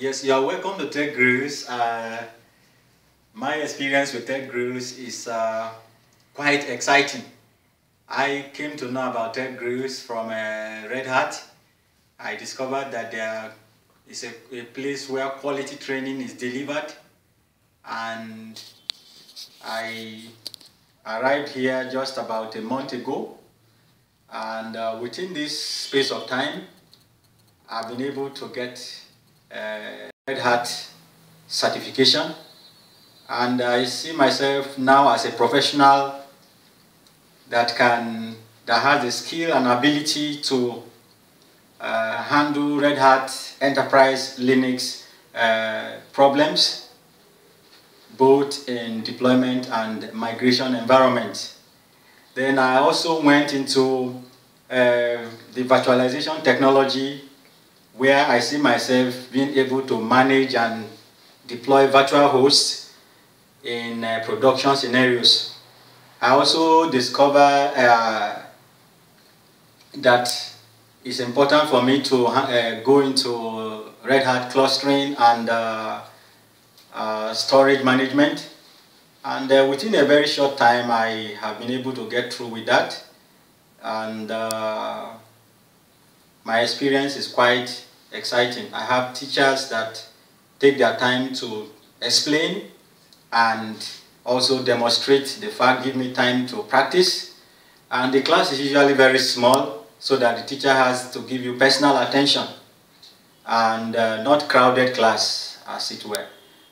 Yes, you are welcome to Techgrills. Uh, my experience with Techgrills is uh, quite exciting. I came to know about Techgrills from uh, Red Hat. I discovered that there is a, a place where quality training is delivered and I arrived here just about a month ago and uh, within this space of time I've been able to get uh, Red Hat certification and I see myself now as a professional that can that has the skill and ability to uh, handle Red Hat Enterprise Linux uh, problems both in deployment and migration environment. Then I also went into uh, the virtualization technology where I see myself being able to manage and deploy virtual hosts in uh, production scenarios. I also discover uh, that it's important for me to uh, go into Red Hat clustering and uh, uh, storage management. And uh, within a very short time, I have been able to get through with that. And my experience is quite exciting. I have teachers that take their time to explain and also demonstrate the fact, give me time to practice. And the class is usually very small so that the teacher has to give you personal attention and uh, not crowded class as it were.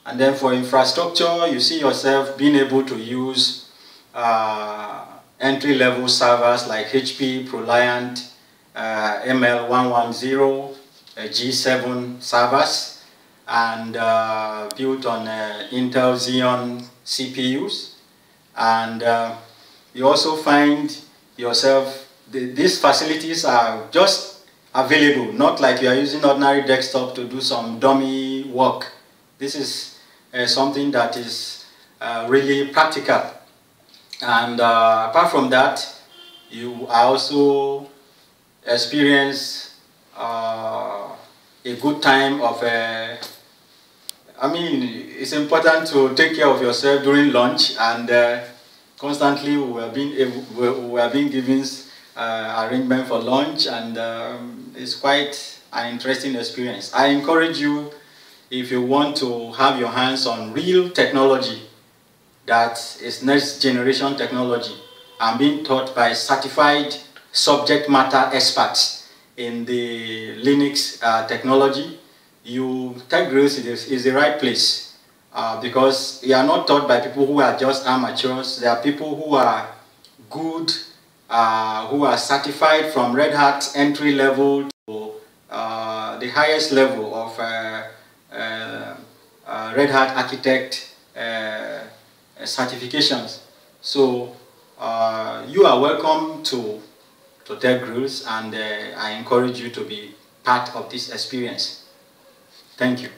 And then for infrastructure, you see yourself being able to use uh, entry-level servers like HP, ProLiant, uh, ML110, G7 servers and uh, built on uh, Intel Xeon CPUs. And uh, you also find yourself, the, these facilities are just available, not like you are using ordinary desktop to do some dummy work. This is uh, something that is uh, really practical. And uh, apart from that, you also experience a good time of uh, I mean, it's important to take care of yourself during lunch and uh, constantly we are being, we are being given uh, arrangement for lunch and um, it's quite an interesting experience. I encourage you if you want to have your hands on real technology that is next generation technology and being taught by certified subject matter experts in the Linux uh, technology, you Techgrills is, the right place uh, because you are not taught by people who are just amateurs. There are people who are good, uh, who are certified from Red Hat entry level to uh, the highest level of uh, uh, Red Hat architect certifications. So you are welcome to to Techgrills and uh, I encourage you to be part of this experience. Thank you.